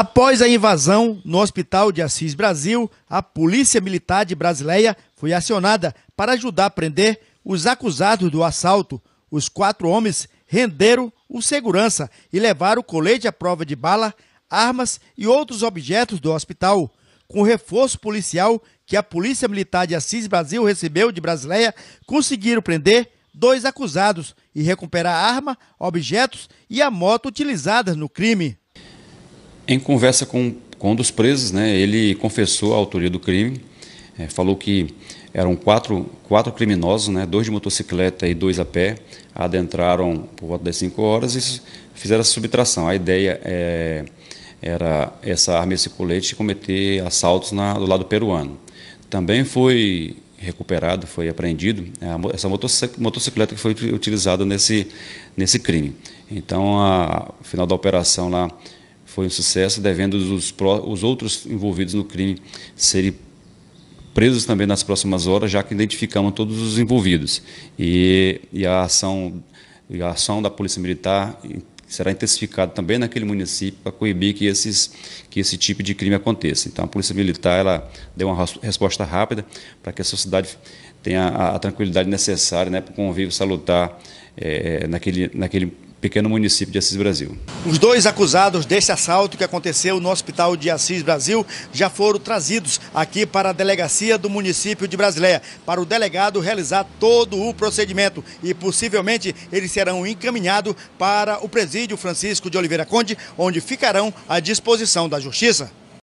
Após a invasão no Hospital de Assis Brasil, a Polícia Militar de Brasileia foi acionada para ajudar a prender os acusados do assalto. Os quatro homens renderam o segurança e levaram colete à prova de bala, armas e outros objetos do hospital. Com o reforço policial que a Polícia Militar de Assis Brasil recebeu de Brasileia, conseguiram prender dois acusados e recuperar arma, objetos e a moto utilizadas no crime. Em conversa com, com um dos presos, né, ele confessou a autoria do crime, é, falou que eram quatro, quatro criminosos, né, dois de motocicleta e dois a pé, adentraram por volta das 5 horas e fizeram a subtração. A ideia é, era essa arma, esse colete, cometer assaltos na, do lado peruano. Também foi recuperado, foi apreendido é, essa motocicleta que foi utilizada nesse, nesse crime. Então, a, o final da operação lá foi um sucesso, devendo os, os outros envolvidos no crime serem presos também nas próximas horas, já que identificamos todos os envolvidos. E, e a, ação, e a ação da Polícia Militar será intensificada também naquele município para coibir que, esses, que esse tipo de crime aconteça. Então, a Polícia Militar ela deu uma resposta rápida para que a sociedade tenha a, a tranquilidade necessária né, para o convívio salutar é, naquele, naquele pequeno município de Assis Brasil. Os dois acusados deste assalto que aconteceu no Hospital de Assis Brasil já foram trazidos aqui para a delegacia do município de Brasileia, para o delegado realizar todo o procedimento e possivelmente eles serão encaminhados para o presídio Francisco de Oliveira Conde, onde ficarão à disposição da Justiça.